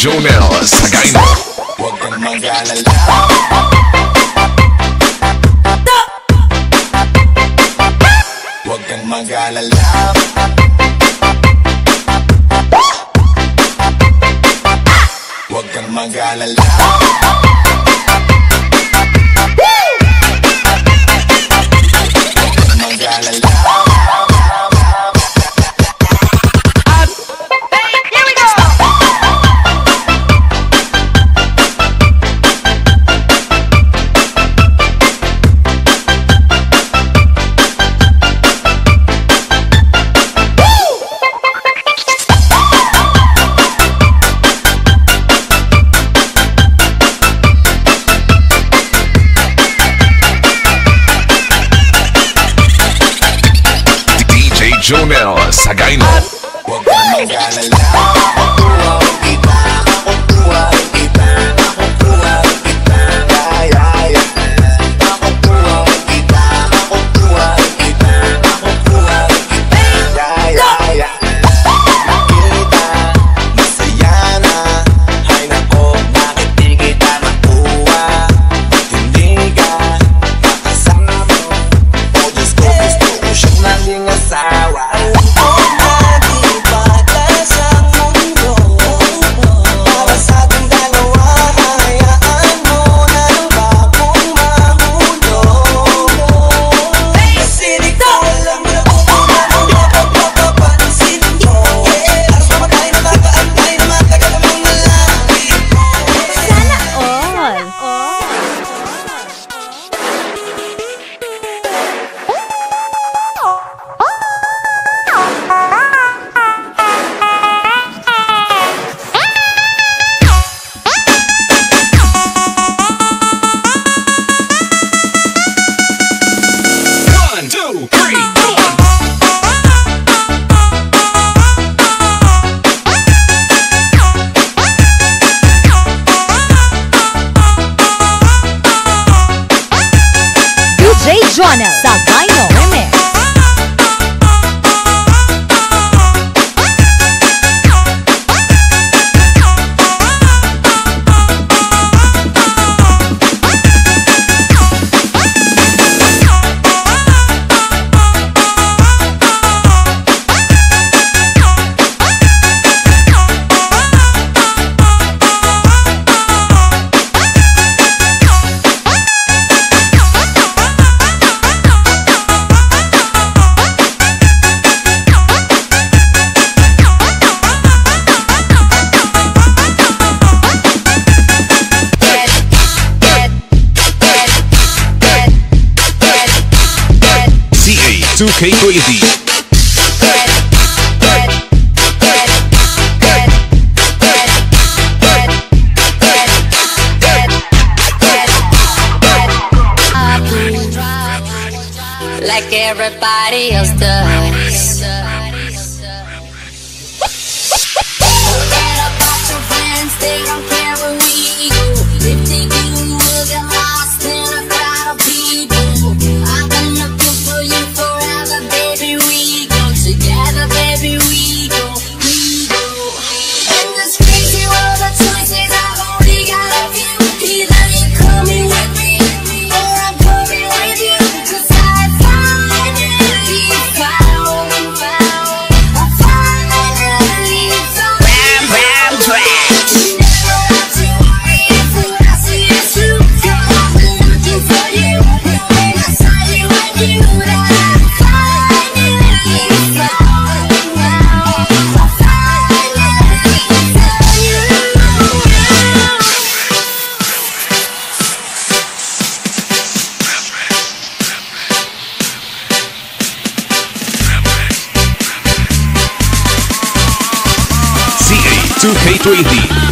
Jonel Sagaino. Huwag kang mag-alala. Huwag kang mag-alala Huwag kang mag-alala Junior Sagaino. sour. Channel sa Gaya 2K Crazy. like everybody else does. to K3D.